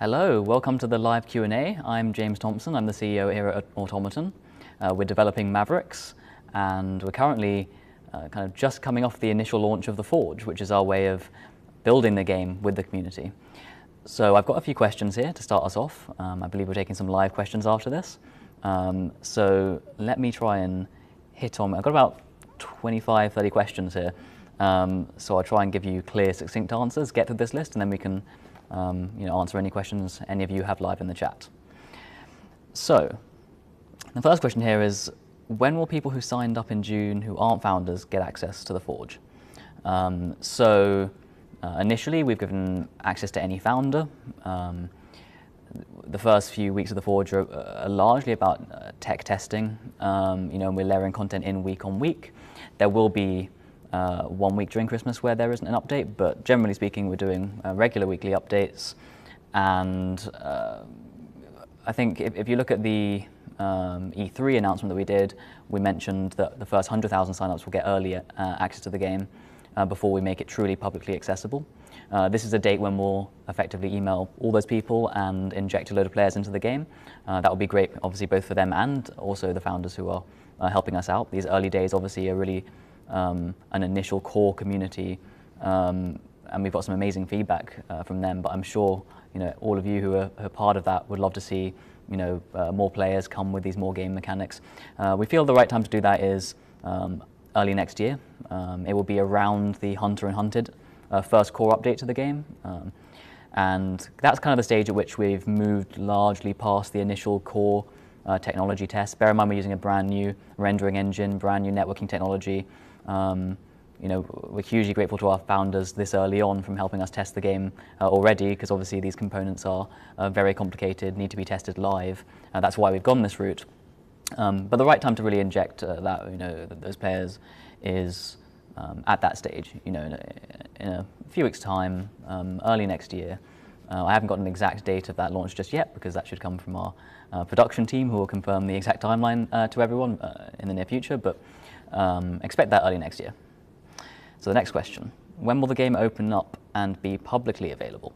Hello, welcome to the live Q&A. I'm James Thompson, I'm the CEO here at Automaton. Uh, we're developing Mavericks and we're currently uh, kind of just coming off the initial launch of The Forge, which is our way of building the game with the community. So I've got a few questions here to start us off. Um, I believe we're taking some live questions after this. Um, so let me try and hit on, I've got about 25, 30 questions here. Um, so I'll try and give you clear, succinct answers, get to this list, and then we can um, you know, answer any questions any of you have live in the chat. So the first question here is, when will people who signed up in June who aren't founders get access to the Forge? Um, so uh, initially, we've given access to any founder. Um, the first few weeks of the Forge are, are largely about uh, tech testing. Um, you know, we're layering content in week on week. There will be uh, one week during Christmas where there isn't an update, but generally speaking, we're doing uh, regular weekly updates. And uh, I think if, if, you look at the um, E3 announcement that we did, we mentioned that the first 100,000 signups will get early uh, access to the game uh, before we make it truly publicly accessible. Uh, this is a date when we'll effectively email all those people and inject a load of players into the game. that will be great, obviously, both for them and also the founders who are helping us out. These early days, obviously, are really um, an initial core community, um, and we've got some amazing feedback uh, from them. But I'm sure you know all of you who are, are part of that would love to see you know uh, more players come with these more game mechanics. Uh, we feel the right time to do that is um, early next year. Um, it will be around the Hunter and Hunted uh, first core update to the game. Um, and that's kind of the stage at which we've moved largely past the initial core uh, technology test. Bear in mind we're using a brand new rendering engine, brand new networking technology. Um, you know, we're hugely grateful to our founders this early on from helping us test the game uh, already, because obviously these components are uh, very complicated, need to be tested live. Uh, that's why we've gone this route. Um, but the right time to really inject uh, that, you know, those players is um, at that stage, you know, in a, in a few weeks' time, um, early next year. Uh, I haven't got an exact date of that launch just yet, because that should come from our uh, production team, who will confirm the exact timeline to everyone in the near future. But um, expect that early next year. So the next question, when will the game open up and be publicly available?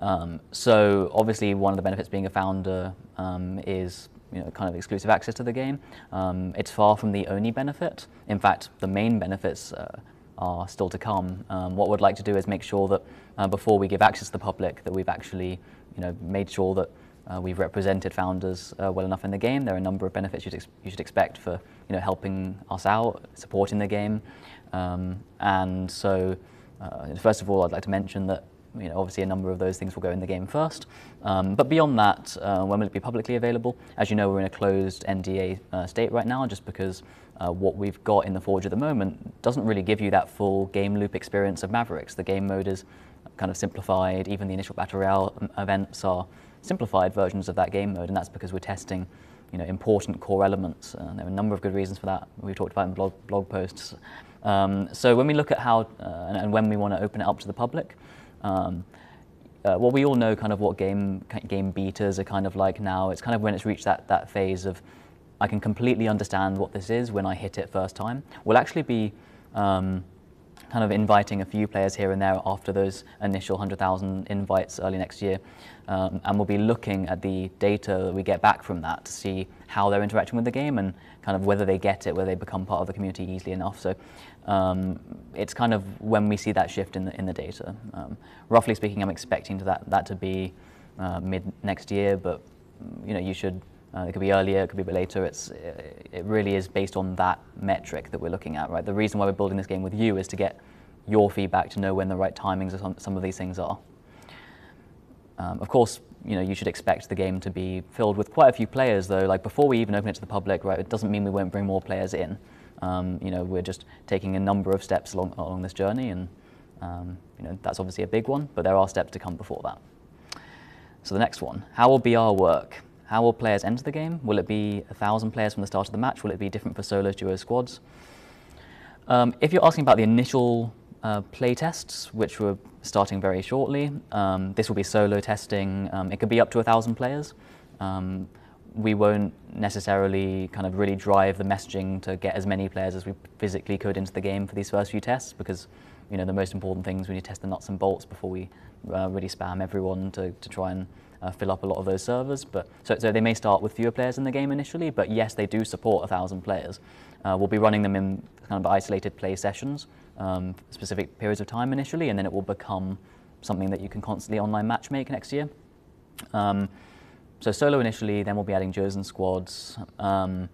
Um, so obviously one of the benefits being a founder um, is you know, kind of exclusive access to the game. Um, it's far from the only benefit. In fact, the main benefits uh, are still to come. Um, what we'd like to do is make sure that uh, before we give access to the public that we've actually you know, made sure that uh, we've represented founders uh, well enough in the game. There are a number of benefits you should expect for you know, helping us out, supporting the game. Um, and so, uh, first of all, I'd like to mention that you know, obviously a number of those things will go in the game first. Um, but beyond that, uh, when will it be publicly available? As you know, we're in a closed NDA uh, state right now, just because uh, what we've got in the Forge at the moment doesn't really give you that full game loop experience of Mavericks. The game mode is kind of simplified, even the initial Battle Royale um, events are simplified versions of that game mode, and that's because we're testing you know, important core elements. Uh, there are a number of good reasons for that. We've talked about in blog, blog posts. Um, so when we look at how uh, and, and, when we want to open it up to the public, um, uh, well, we all know kind of what game game betas are kind of like now. It's kind of when it's reached that that phase of I can completely understand what this is when I hit it first time. We'll actually be um, kind of inviting a few players here and there after those initial 100,000 invites early next year. Um, and we'll be looking at the data that we get back from that to see how they're interacting with the game and kind of whether they get it, whether they become part of the community easily enough. So um, it's kind of when we see that shift in the, in the data. Um, roughly speaking, I'm expecting to that, that to be uh, mid next year, but you know, you should uh, it could be earlier, it could be a bit later. It's, it really is based on that metric that we're looking at, right? The reason why we're building this game with you is to get your feedback to know when the right timings of some, some of these things are. Um, of course, you know, you should expect the game to be filled with quite a few players, though. Like before we even open it to the public, right? It doesn't mean we won't bring more players in. Um, you know, we're just taking a number of steps along along this journey, and um, you know, that's obviously a big one. But there are steps to come before that. So the next one, how will BR work? How will players enter the game? Will it be a thousand players from the start of the match? Will it be different for solos, duos, squads? Um, if you're asking about the initial uh, play tests, which we're starting very shortly, um, this will be solo testing. Um, it could be up to a thousand players. Um, we won't necessarily kind of really drive the messaging to get as many players as we physically could into the game for these first few tests because you know the most important things we need to test the nuts and bolts before we uh, really spam everyone to, to try and uh, fill up a lot of those servers. But so, so they may start with fewer players in the game initially, but yes, they do support a thousand players. Uh, we'll be running them in kind of isolated play sessions, um, specific periods of time initially, and then it will become something that you can constantly online matchmake next year. Um, so solo initially, then we'll be adding duos and squads. Um,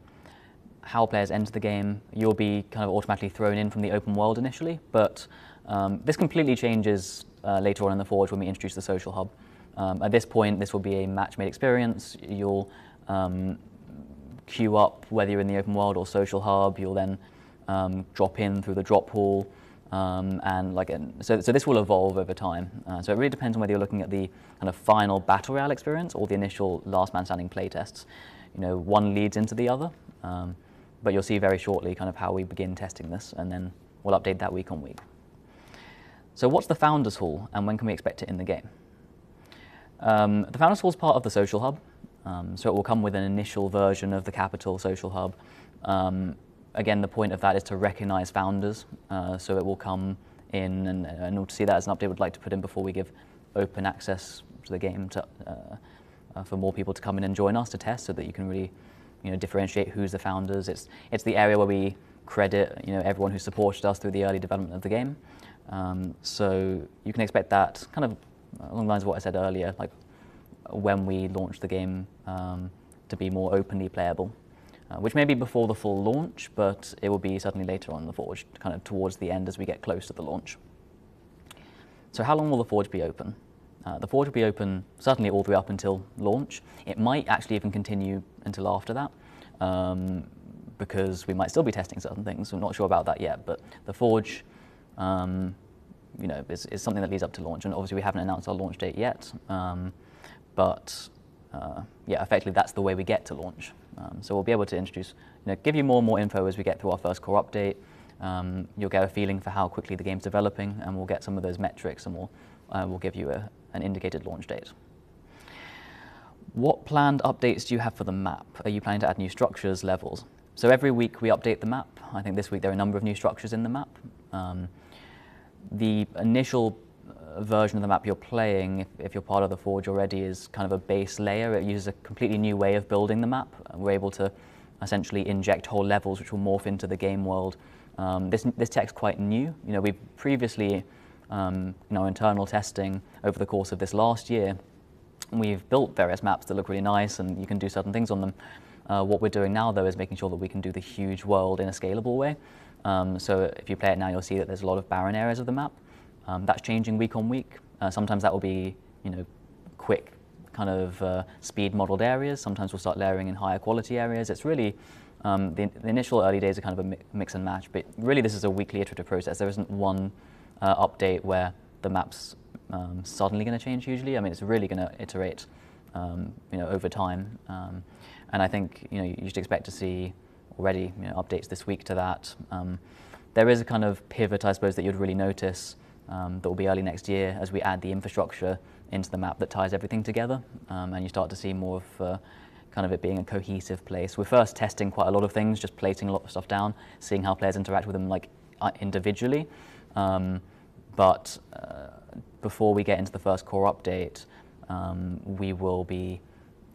how players enter the game, you'll be kind of automatically thrown in from the open world initially, but um, this completely changes uh, later on in the Forge when we introduce the social hub. Um, at this point, this will be a match-made experience. You'll um, queue up whether you're in the open world or social hub. You'll then um, drop in through the drop pool, um, and like so, so this will evolve over time. Uh, so it really depends on whether you're looking at the kind of final battle royale experience or the initial last man standing playtests. You know, one leads into the other, um, but you'll see very shortly kind of how we begin testing this, and then we'll update that week on week. So what's the Founders Hall, and when can we expect it in the game? Um, the Founders Hall is part of the Social Hub, um, so it will come with an initial version of the Capital Social Hub. Um, again, the point of that is to recognize founders, uh, so it will come in, and, and to see that as an update, we'd like to put in before we give open access to the game to, uh, uh, for more people to come in and join us to test, so that you can really, you know, differentiate who's the founders. It's it's the area where we credit, you know, everyone who supported us through the early development of the game. Um, so you can expect that kind of along the lines of what I said earlier, like when we launch the game um, to be more openly playable, uh, which may be before the full launch, but it will be certainly later on in the Forge, kind of towards the end as we get close to the launch. So how long will the Forge be open? Uh, the Forge will be open certainly all the way up until launch. It might actually even continue until after that, um, because we might still be testing certain things. We're not sure about that yet, but the Forge um, you know, is, is something that leads up to launch. And obviously we haven't announced our launch date yet, um, but uh, yeah, effectively that's the way we get to launch. Um, so we'll be able to introduce, you know, give you more and more info as we get through our first core update. Um, you'll get a feeling for how quickly the game's developing, and we'll get some of those metrics, and we'll, uh, we'll give you a, an indicated launch date. What planned updates do you have for the map? Are you planning to add new structures, levels? So every week we update the map. I think this week there are a number of new structures in the map. Um, the initial uh, version of the map you're playing, if, if, you're part of the Forge already, is kind of a base layer. It uses a completely new way of building the map. We're able to essentially inject whole levels which will morph into the game world. Um, this, this tech's quite new. You know, we've previously, um, in our internal testing over the course of this last year, we've built various maps that look really nice and you can do certain things on them. Uh, what we're doing now, though, is making sure that we can do the huge world in a scalable way. Um, so if you play it now, you'll see that there's a lot of barren areas of the map. Um, that's changing week on week. Uh, sometimes that will be, you know, quick kind of uh, speed modeled areas. Sometimes we'll start layering in higher quality areas. It's really, um, the, the, initial early days are kind of a mix and match, but really this is a weekly iterative process. There isn't one uh, update where the map's um, suddenly going to change usually. I mean, it's really going to iterate, um, you know, over time. Um, and I think, you know, you should expect to see already you know, updates this week to that. Um, there is a kind of pivot, I suppose, that you'd really notice um, that will be early next year as we add the infrastructure into the map that ties everything together, um, and you start to see more of uh, kind of it being a cohesive place. We're first testing quite a lot of things, just plating a lot of stuff down, seeing how players interact with them like uh, individually. Um, but uh, before we get into the first core update, um, we will be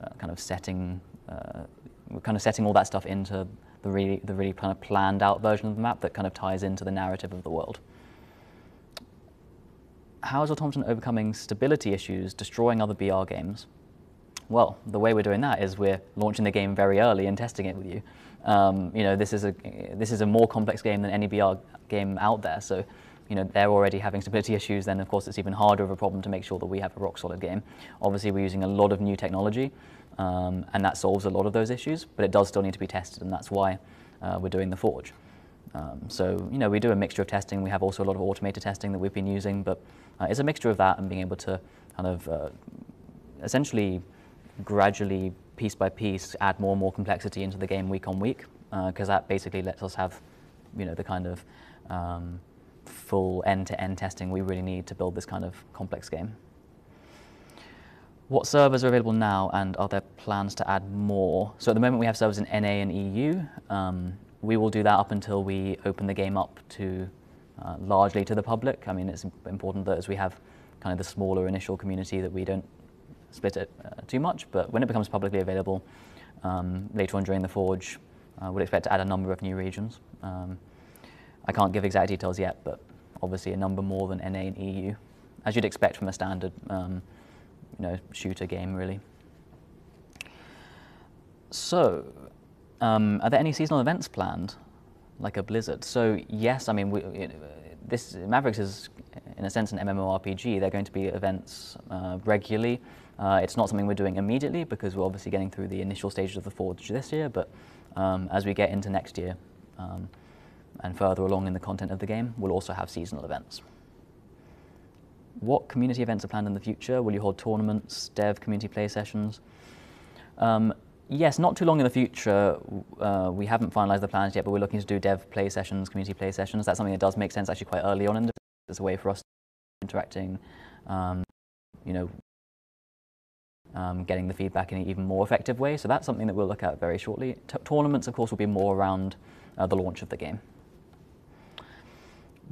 uh, kind of setting, uh, we're kind of setting all that stuff into the really, the really kind of planned out version of the map that kind of ties into the narrative of the world. How is Automaton overcoming stability issues, destroying other BR games? Well, the way we're doing that is we're launching the game very early and testing it with you. Um, you know, this is a this is a more complex game than any BR game out there. So, you know, they're already having stability issues. Then, of course, it's even harder of a problem to make sure that we have a rock solid game. Obviously, we're using a lot of new technology, um, and that solves a lot of those issues, but it does still need to be tested, and that's why uh, we're doing the Forge. Um, so, you know, we do a mixture of testing. We have also a lot of automated testing that we've been using, but uh, it's a mixture of that and being able to kind of uh, essentially gradually, piece by piece, add more and more complexity into the game week on week, because uh, that basically lets us have, you know, the kind of um, full end-to-end -end testing we really need to build this kind of complex game. What servers are available now and are there plans to add more? So at the moment we have servers in NA and EU. Um, we will do that up until we open the game up to uh, largely to the public. I mean, it's important that as we have kind of the smaller initial community that we don't split it uh, too much, but when it becomes publicly available um, later on during the Forge, uh, we'll expect to add a number of new regions. Um, I can't give exact details yet, but obviously a number more than NA and EU, as you'd expect from a standard um, you know, shooter game, really. So, um, are there any seasonal events planned, like a Blizzard? So yes, I mean, we, this Mavericks is, in a sense, an MMORPG. They're going to be events uh, regularly. Uh, it's not something we're doing immediately because we're obviously getting through the initial stages of the Forge this year, but um, as we get into next year um, and further along in the content of the game, we'll also have seasonal events. What community events are planned in the future? Will you hold tournaments, dev, community play sessions? Um, yes, not too long in the future. Uh, we haven't finalized the plans yet, but we're looking to do dev play sessions, community play sessions. That's something that does make sense actually quite early on in the It's a way for us interacting, um, you know, um, getting the feedback in an even more effective way. So that's something that we'll look at very shortly. T tournaments, of course, will be more around uh, the launch of the game.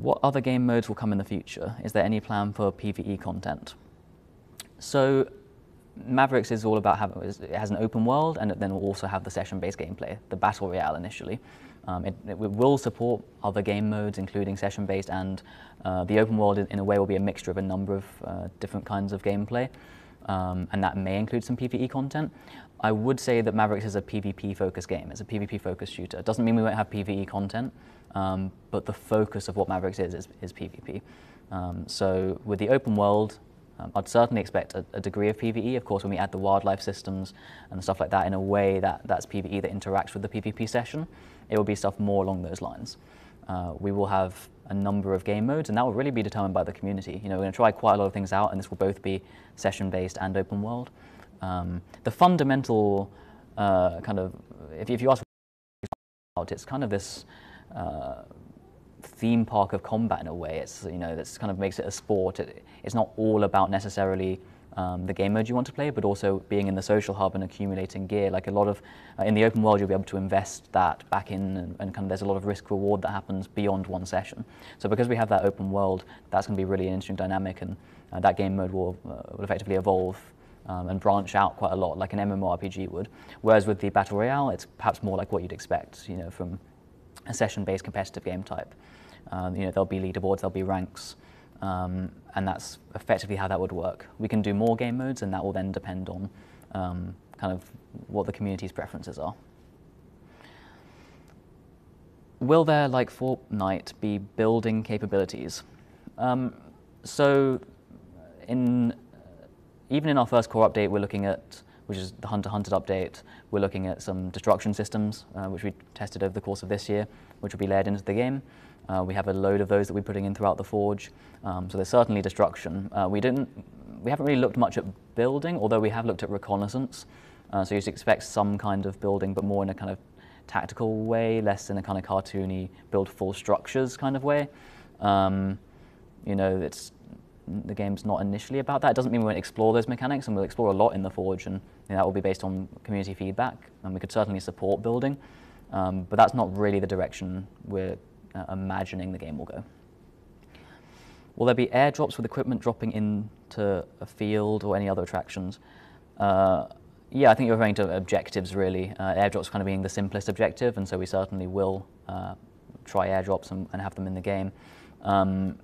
What other game modes will come in the future? Is there any plan for PvE content? So Mavericks is all about having, it has an open world and then will also have the session-based gameplay, the Battle Royale initially. Um, it, it, will support other game modes, including session-based, and uh, the open world in, in, a way will be a mixture of a number of uh, different kinds of gameplay, um, and that may include some PvE content. I would say that Mavericks is a PvP-focused game. It's a PvP-focused shooter. It doesn't mean we won't have PvE content, um, but the focus of what Mavericks is is, is PvP. Um, so with the open world, um, I'd certainly expect a, a, degree of PvE, of course, when we add the wildlife systems and stuff like that in a way that that's PvE that interacts with the PvP session. It will be stuff more along those lines. Uh, we will have a number of game modes, and that will really be determined by the community. You know, we're going to try quite a lot of things out, and this will both be session-based and open world. Um, the fundamental uh, kind of, if, if you ask about it's kind of this uh, theme park of combat in a way. It's you know that's kind of makes it a sport. It, it's not all about necessarily um, the game mode you want to play, but also being in the social hub and accumulating gear. Like a lot of uh, in the open world, you'll be able to invest that back in, and, and, kind of there's a lot of risk reward that happens beyond one session. So because we have that open world, that's going to be really an interesting dynamic, and uh, that game mode will uh, will effectively evolve. Um, and branch out quite a lot, like an MMORPG would. Whereas with the Battle Royale, it's perhaps more like what you'd expect, you know, from a session-based competitive game type. Um, you know, there'll be leaderboards, there'll be ranks, um, and that's effectively how that would work. We can do more game modes, and that will then depend on um, kind of what the community's preferences are. Will there, like Fortnite, be building capabilities? Um, so, in even in our first core update, we're looking at which is the Hunter Hunted update. We're looking at some destruction systems, uh, which we tested over the course of this year, which will be layered into the game. Uh, we have a load of those that we're putting in throughout the Forge. Um, so there's certainly destruction. Uh, we didn't, we haven't really looked much at building, although we have looked at reconnaissance. Uh, so you'd expect some kind of building, but more in a kind of tactical way, less in a kind of cartoony build full structures kind of way. Um, you know, it's the game's not initially about that. It doesn't mean we won't explore those mechanics, and we'll explore a lot in the Forge, and you know, that will be based on community feedback, and we could certainly support building, um, but that's not really the direction we're uh, imagining the game will go. Will there be airdrops with equipment dropping into a field or any other attractions? Uh, yeah, I think you're referring to objectives really. Uh, airdrops kind of being the simplest objective, and so we certainly will uh, try airdrops and, and, have them in the game. Um,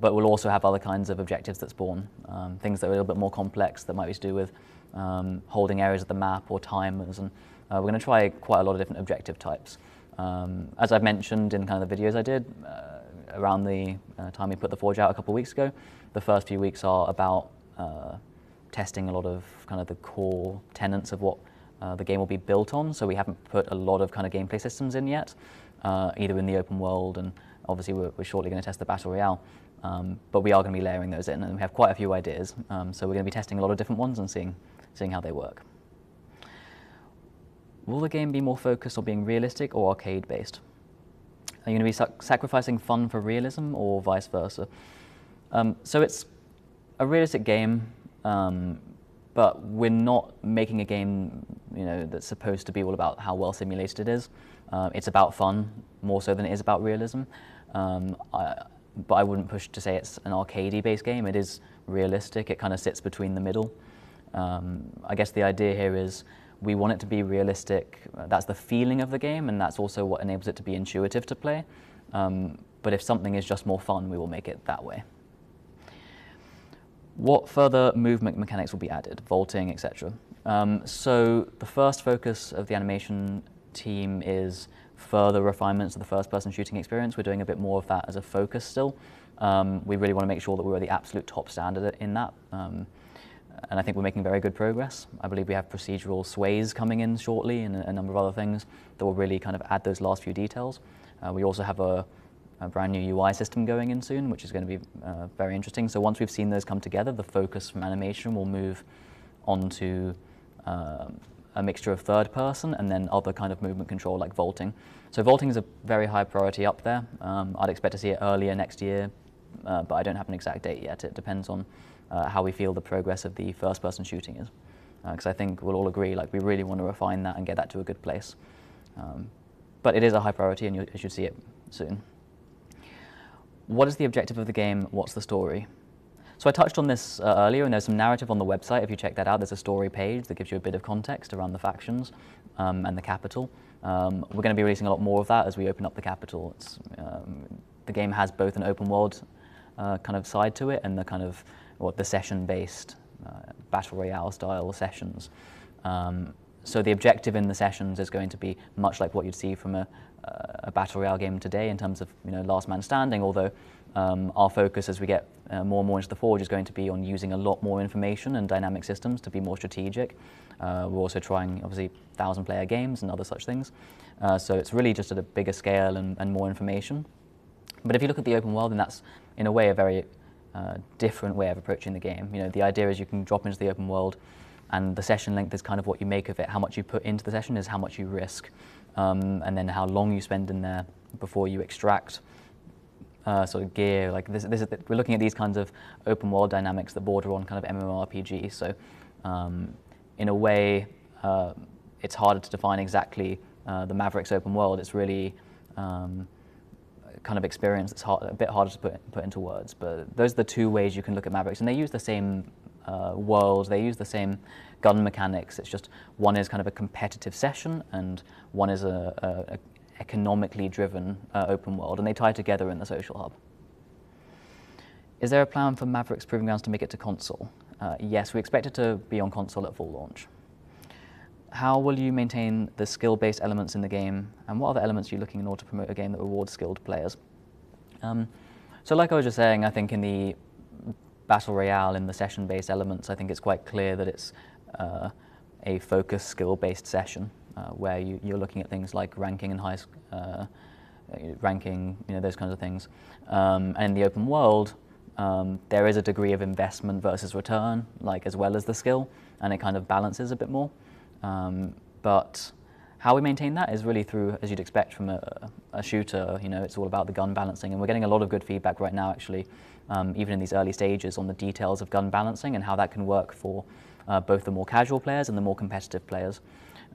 but we'll also have other kinds of objectives that spawn, um, things that are a little bit more complex that might be to do with um, holding areas of the map or timers. And uh, we're going to try quite a lot of different objective types. Um, as I've mentioned in kind of the videos I did uh, around the uh, time we put the Forge out a couple of weeks ago, the first few weeks are about uh, testing a lot of kind of the core tenets of what uh, the game will be built on. So we haven't put a lot of kind of gameplay systems in yet, uh, either in the open world and obviously we're, we're shortly going to test the Battle Royale. Um, but we are going to be layering those in, and we have quite a few ideas. Um, so we're going to be testing a lot of different ones and seeing, seeing how they work. Will the game be more focused on being realistic or arcade-based? Are you going to be sac sacrificing fun for realism or vice versa? Um, so it's a realistic game, um, but we're not making a game you know, that's supposed to be all about how well simulated it is. Uh, it's about fun more so than it is about realism. Um, I, but I wouldn't push to say it's an arcadey based game. It is realistic. It kind of sits between the middle. Um, I guess the idea here is we want it to be realistic. That's the feeling of the game, and that's also what enables it to be intuitive to play. Um, but if something is just more fun, we will make it that way. What further movement mechanics will be added, vaulting, etc.? Um, so the first focus of the animation team is further refinements of the first-person shooting experience. We're doing a bit more of that as a focus still. Um, we really want to make sure that we're the absolute top standard in that. Um, and I think we're making very good progress. I believe we have procedural sways coming in shortly and a, a number of other things that will really kind of add those last few details. Uh, we also have a, a, brand new UI system going in soon, which is going to be uh, very interesting. So once we've seen those come together, the focus from animation will move onto um, a mixture of third person and then other kind of movement control like vaulting. So vaulting is a very high priority up there. Um, I'd expect to see it earlier next year, uh, but I don't have an exact date yet. It depends on uh, how we feel the progress of the first person shooting is. Because uh, I think we'll all agree, like we really want to refine that and get that to a good place. Um, but it is a high priority and you, you should see it soon. What is the objective of the game? What's the story? So I touched on this uh, earlier, and there's some narrative on the website. If you check that out, there's a story page that gives you a bit of context around the factions um, and the capital. Um, we're going to be releasing a lot more of that as we open up the capital. Um, the game has both an open world uh, kind of side to it and the kind of or the session-based uh, battle royale style sessions. Um, so the objective in the sessions is going to be much like what you'd see from a, a battle royale game today in terms of you know last man standing. Although um, our focus as we get uh, more and more into the forge is going to be on using a lot more information and dynamic systems to be more strategic. Uh, we're also trying obviously thousand player games and other such things. Uh, so it's really just at a bigger scale and, and more information. But if you look at the open world, then that's in a way a very uh, different way of approaching the game. You know, the idea is you can drop into the open world and the session length is kind of what you make of it. How much you put into the session is how much you risk. Um, and then how long you spend in there before you extract uh, sort of gear. Like this, this is, we're looking at these kinds of open world dynamics that border on kind of MMORPG. So um, in a way, uh, it's harder to define exactly uh, the Mavericks open world. It's really um, kind of experience that's hard, a bit harder to put, put into words. But those are the two ways you can look at Mavericks. And they use the same uh, world, they use the same gun mechanics. It's just one is kind of a competitive session and one is a, a, a economically driven uh, open world. And they tie together in the social hub. Is there a plan for Mavericks Proving Grounds to make it to console? Uh, yes, we expect it to be on console at full launch. How will you maintain the skill-based elements in the game, and what other elements are you looking in order to promote a game that rewards skilled players? Um, so like I was just saying, I think in the Battle Royale, in the session-based elements, I think it's quite clear that it's uh, a focused skill-based session uh, where you, are looking at things like ranking and high uh, ranking, you know, those kinds of things. Um, and in the open world, um, there is a degree of investment versus return, like as well as the skill, and it kind of balances a bit more. Um, but how we maintain that is really through, as you'd expect from a, a, shooter, you know, it's all about the gun balancing. And we're getting a lot of good feedback right now, actually, um, even in these early stages, on the details of gun balancing and how that can work for uh, both the more casual players and the more competitive players.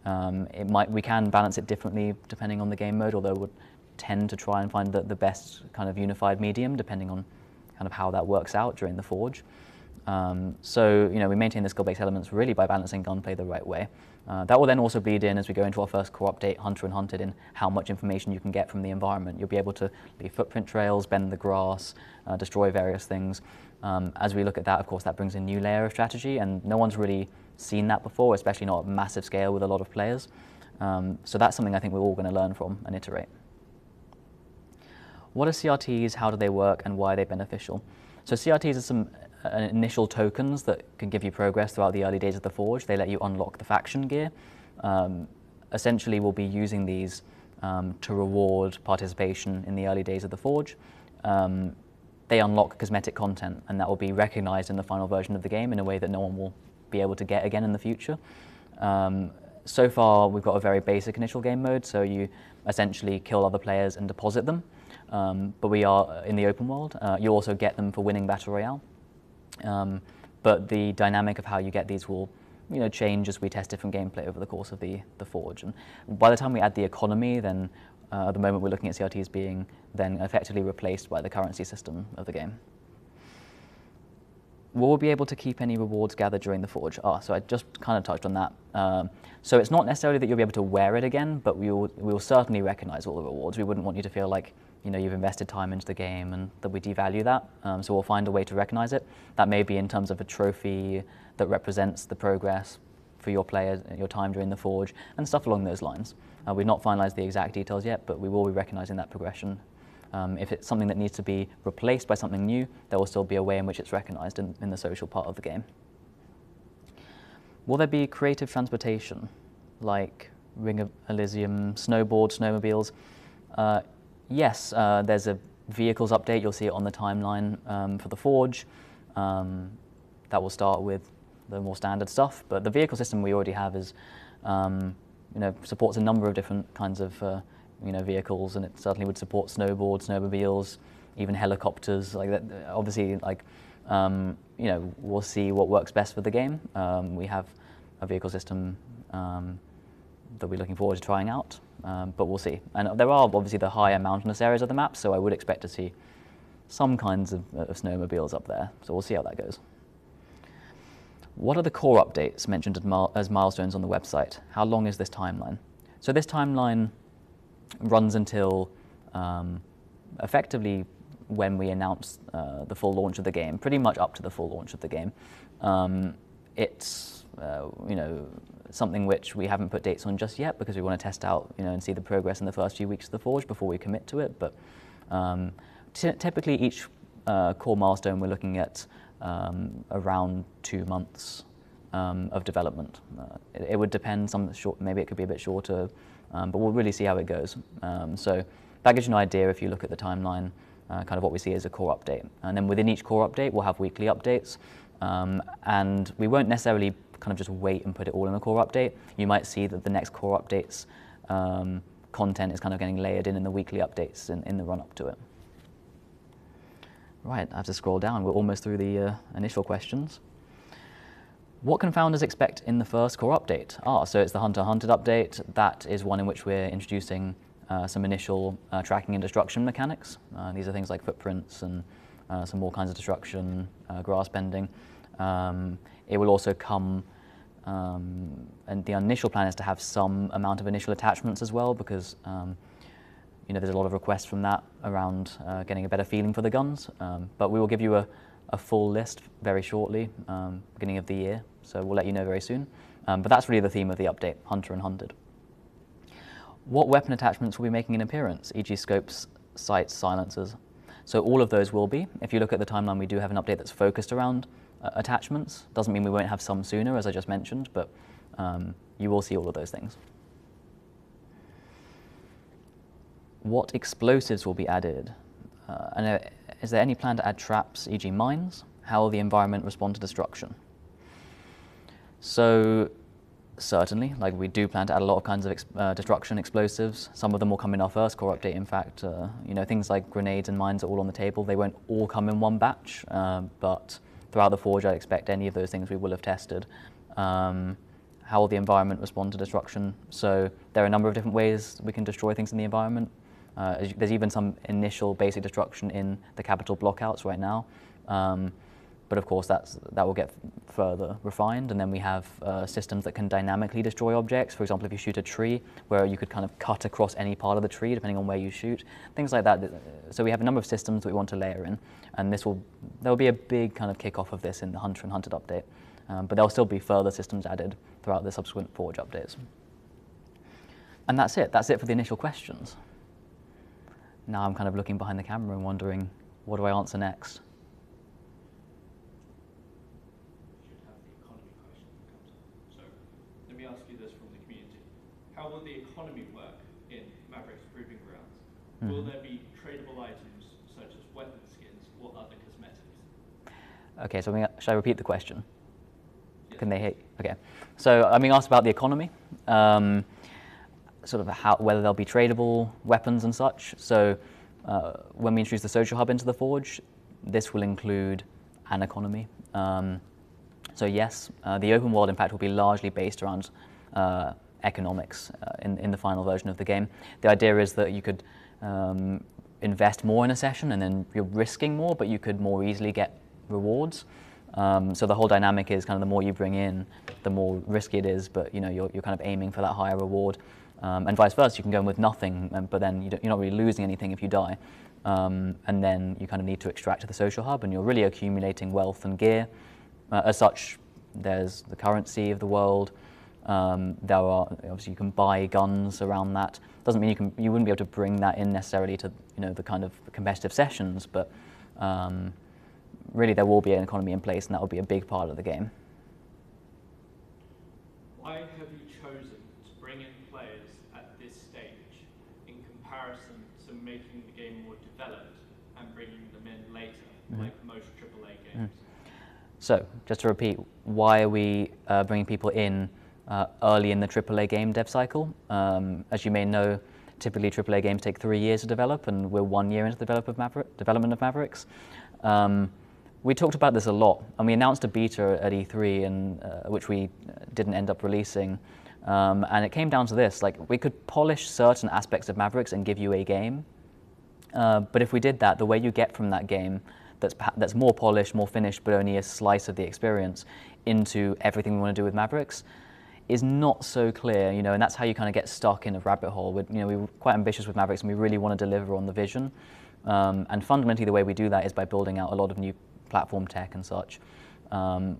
Um, it might, we can balance it differently depending on the game mode, although we would tend to try and find the, the best kind of unified medium depending on kind of how that works out during the forge. Um, so, you know, we maintain the skill-based elements really by balancing gunplay the right way. Uh, that will then also bleed in as we go into our first core update, Hunter and Hunted, in how much information you can get from the environment. You'll be able to leave footprint trails, bend the grass, uh, destroy various things. Um, as we look at that, of course, that brings a new layer of strategy, and no one's really seen that before, especially not at massive scale with a lot of players. Um, so that's something I think we're all going to learn from and iterate. What are CRTs, how do they work, and why are they beneficial? So CRTs are some initial tokens that can give you progress throughout the early days of the Forge. They let you unlock the faction gear. Um, essentially, we'll be using these um, to reward participation in the early days of the Forge. Um, they unlock cosmetic content, and that will be recognized in the final version of the game in a way that no one will be able to get again in the future. Um, so far, we've got a very basic initial game mode, so you essentially kill other players and deposit them. Um, but we are in the open world. Uh, you also get them for winning Battle Royale. Um, but the dynamic of how you get these will you know, change as we test different gameplay over the course of the, the Forge. And by the time we add the economy, then uh, at the moment we're looking at CRTs being then effectively replaced by the currency system of the game. will we be able to keep any rewards gathered during the forge? Ah, so I just kind of touched on that. Um, so it's not necessarily that you'll be able to wear it again, but we will, we will certainly recognize all the rewards. We wouldn't want you to feel like you know, you've invested time into the game and that we devalue that. Um, so we'll find a way to recognize it. That may be in terms of a trophy that represents the progress for your players, your time during the forge, and stuff along those lines. Uh, we've not finalized the exact details yet, but we will be recognizing that progression. Um, if it's something that needs to be replaced by something new, there will still be a way in which it's recognized in, in the social part of the game. Will there be creative transportation, like Ring of Elysium, snowboard, snowmobiles? Uh, yes, uh, there's a vehicles update. You'll see it on the timeline um, for the Forge. Um, that will start with the more standard stuff, but the vehicle system we already have is, um, you know, supports a number of different kinds of, uh, you know, vehicles, and it certainly would support snowboards, snowmobiles, even helicopters. Like that, obviously, like, um, you know, we'll see what works best for the game. Um, we have a vehicle system um, that we're looking forward to trying out um, but we'll see. And there are obviously the higher mountainous areas of the map, so I would expect to see some kinds of, of snowmobiles up there. So we'll see how that goes. What are the core updates mentioned as milestones on the website? How long is this timeline? So this timeline runs until um, effectively when we announce uh, the full launch of the game, pretty much up to the full launch of the game. Um, it's, uh, you know, something which we haven't put dates on just yet because we want to test out, you know, and see the progress in the first few weeks of the Forge before we commit to it. But um, typically each uh, core milestone we're looking at um, around two months um, of development. Uh, it, it, would depend, some short, maybe it could be a bit shorter, um, but we'll really see how it goes. Um, so that gives you an idea if you look at the timeline, uh, kind of what we see as a core update. And then within each core update, we'll have weekly updates. Um, and we won't necessarily kind of just wait and put it all in a core update. You might see that the next core updates um, content is kind of getting layered in in the weekly updates in, in the run up to it. Right, I have to scroll down. We're almost through the uh, initial questions. What can founders expect in the first core update? Ah, so it's the Hunter Hunted update. That is one in which we're introducing uh, some initial uh, tracking and destruction mechanics. Uh, these are things like footprints and uh, some more kinds of destruction, uh, grass bending. Um, it will also come, um, and the initial plan is to have some amount of initial attachments as well because um, you know, there's a lot of requests from that around uh, getting a better feeling for the guns. Um, but we will give you a, a full list very shortly, um, beginning of the year. So we'll let you know very soon. Um, but that's really the theme of the update, Hunter and Hunted. What weapon attachments will be making an appearance, e.g. scopes, sights, silencers? So all of those will be. If you look at the timeline, we do have an update that's focused around attachments. Doesn't mean we won't have some sooner, as I just mentioned, but um, you will see all of those things. What explosives will be added? Uh, and uh, is there any plan to add traps, e.g. mines? How will the environment respond to destruction? So certainly, like we do plan to add a lot of kinds of ex uh, destruction explosives. Some of them will come in our first core update. In fact, uh, you know, things like grenades and mines are all on the table. They won't all come in one batch, uh, but throughout the Forge, I expect any of those things we will have tested. Um, how will the environment respond to destruction? So there are a number of different ways we can destroy things in the environment. Uh, there's even some initial basic destruction in the capital blockouts right now. Um, but of course, that's, that will get further refined. And then we have uh, systems that can dynamically destroy objects. For example, if you shoot a tree, where you could kind of cut across any part of the tree, depending on where you shoot, things like that. So we have a number of systems that we want to layer in. And this will, there will be a big kind of kickoff of this in the Hunter and Hunted update. Um, but there'll still be further systems added throughout the subsequent Forge updates. And that's it. That's it for the initial questions. Now I'm kind of looking behind the camera and wondering, what do I answer next? Should have the economy question that up. So let me ask you this from the community. How will the economy work in Mavericks Proving Grounds? Mm. Will there be tradable items such as weapon skins or other cosmetics? Okay, so should I repeat the question? Can they hear? Okay, so I'm being asked about the economy, um, sort of how, whether there'll be tradable weapons and such. So uh, when we introduce the social hub into the Forge, this will include an economy. Um, so yes, uh, the open world in fact will be largely based around uh, economics uh, in, in the final version of the game. The idea is that you could um, invest more in a session and then you're risking more, but you could more easily get rewards. Um, so the whole dynamic is kind of the more you bring in, the more risky it is, but you know you're, you're kind of aiming for that higher reward. Um, and vice versa, you can go in with nothing, but then you are not really losing anything if you die. Um, and then you kind of need to extract to the social hub, and you're really accumulating wealth and gear. Uh, as such, there's the currency of the world. Um, there are obviously you can buy guns around that. Doesn't mean you can you wouldn't be able to bring that in necessarily to you know the kind of competitive sessions, but um, really there will be an economy in place, and that will be a big part of the game. Why have you chosen to bring in players at this stage in comparison to making the game more developed and bringing them in later, mm-hmm. like most AAA games? Mm. So, just to repeat, why are we uh, bringing people in uh, early in the AAA game dev cycle? Um, as you may know, typically AAA games take three years to develop, and we're one year into the develop of Maverick, development of Mavericks. Um, we talked about this a lot, and we announced a beta at E3, and, uh, which we didn't end up releasing. Um, and it came down to this: like we could polish certain aspects of Mavericks and give you a game, uh, but if we did that, the way you get from that game that's that's more polished, more finished, but only a slice of the experience into everything we want to do with Mavericks is not so clear, you know, and that's how you kind of get stuck in a rabbit hole. We're, you know, we were quite ambitious with Mavericks, and we really want to deliver on the vision. Um, and fundamentally, the way we do that is by building out a lot of new platform tech and such. Um,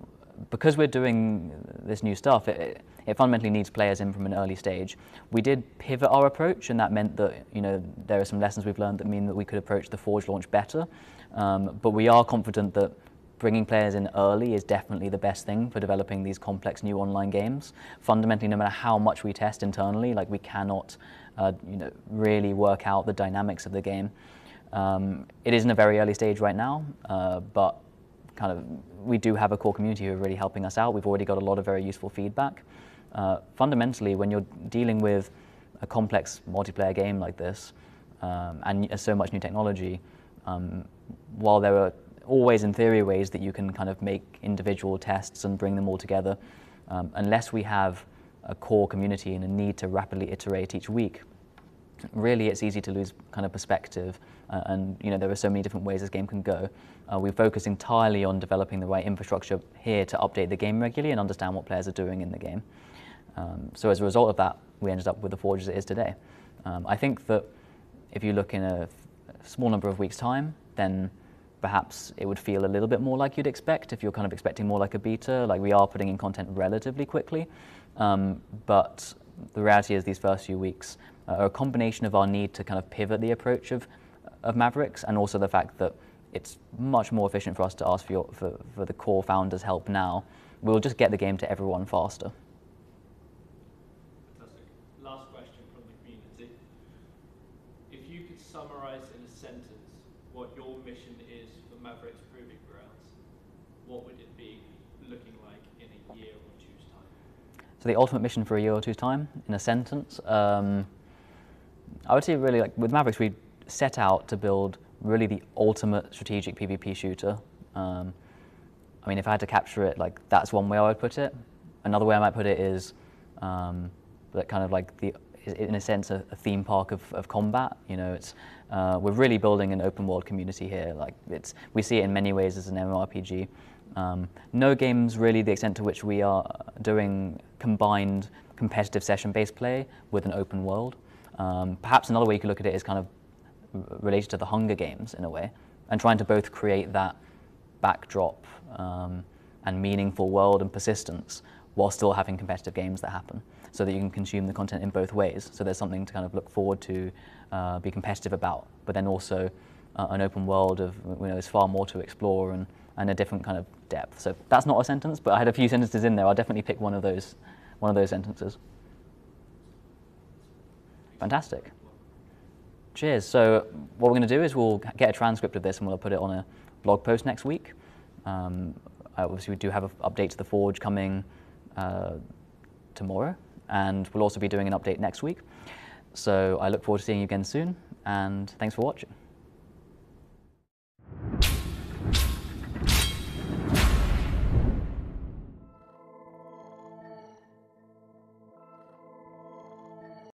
because we're doing this new stuff, it, it, fundamentally needs players in from an early stage. We did pivot our approach, and that meant that you know there are some lessons we've learned that mean that we could approach the Forge launch better. Um, but we are confident that bringing players in early is definitely the best thing for developing these complex new online games. Fundamentally, no matter how much we test internally, like we cannot, uh, you know, really work out the dynamics of the game. Um, it is in a very early stage right now, uh, but kind of we do have a core community who are really helping us out. We've already got a lot of very useful feedback. Uh, fundamentally, when you're dealing with a complex multiplayer game like this um, and so much new technology, um, while there are always, in theory, ways that you can kind of make individual tests and bring them all together, um, unless we have a core community and a need to rapidly iterate each week, really it's easy to lose kind of perspective. Uh, and you know there are so many different ways this game can go. Uh, we focus entirely on developing the right infrastructure here to update the game regularly and understand what players are doing in the game. Um, so as a result of that, we ended up with the Forge as it is today. Um, I think that if you look in a small number of weeks' time, then perhaps it would feel a little bit more like you'd expect if you're kind of expecting more like a beta. Like we are putting in content relatively quickly, um, but the reality is these first few weeks a combination of our need to kind of pivot the approach of, of Mavericks and also the fact that it's much more efficient for us to ask for, your, for, for the core founders' help now. We'll just get the game to everyone faster. Fantastic. Last question from the community. If you could summarize in a sentence what your mission is for Mavericks Proving Grounds, what would it be looking like in a year or two's time? So the ultimate mission for a year or two's time, in a sentence, um, I would say really like with Mavericks, we set out to build really the ultimate strategic PvP shooter. Um, I mean, if I had to capture it, like that's one way I would put it. Another way I might put it is um, that kind of like the, in a sense, a, a theme park of, of, combat. You know, it's uh, we're really building an open world community here. Like it's we see it in many ways as an MMORPG. Um, no games really the extent to which we are doing combined competitive session-based play with an open world. Um, perhaps another way you could look at it is kind of related to the Hunger Games in a way, and trying to both create that backdrop um, and meaningful world and persistence while still having competitive games that happen so that you can consume the content in both ways. So there's something to kind of look forward to, uh, be competitive about, but then also uh, an open world of, you know, there's far more to explore and, and a different kind of depth. So that's not a sentence, but I had a few sentences in there. I'll definitely pick one of those, one of those sentences. Fantastic. Cheers. So what we're going to do is we'll get a transcript of this and we'll put it on a blog post next week. Um, obviously, we do have an update to the Forge coming uh, tomorrow, and we'll also be doing an update next week. So I look forward to seeing you again soon, and thanks for watching.